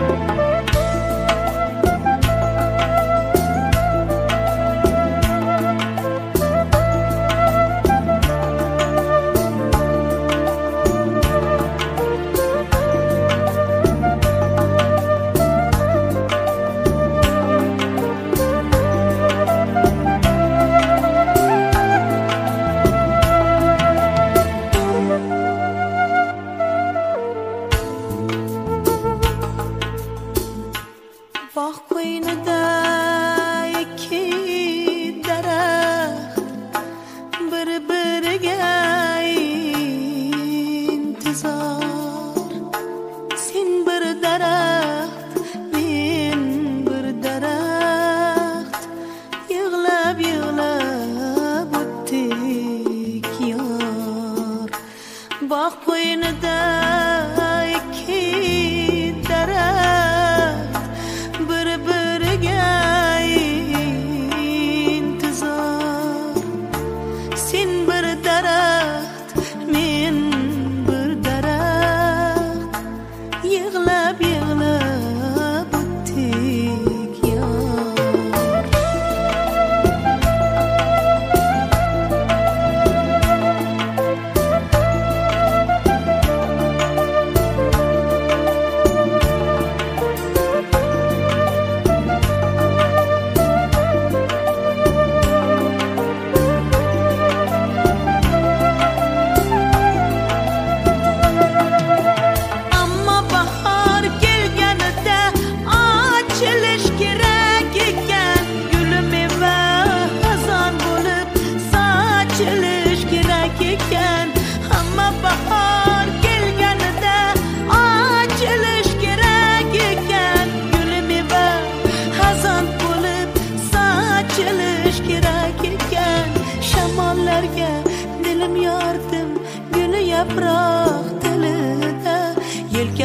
Bye. واه کوینه ده یکی درخت بر برگه انتظار.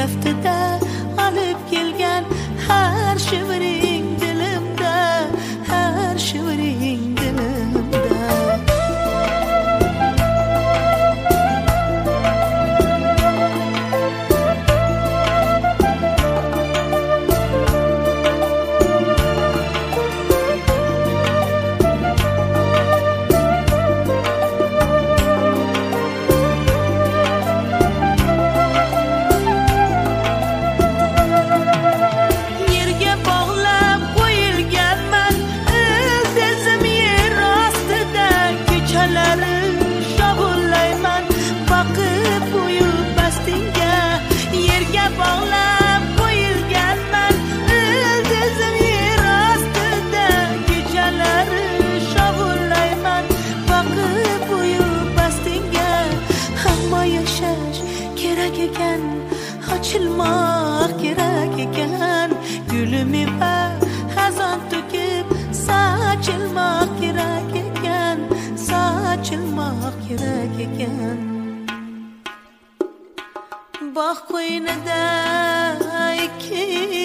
left kerak ekan ochilmoq kerak ekan gulmi meva xazon to'kib sochilmoq kerak ekan sochilmoq kerak ekan bog' qo'ynida ikki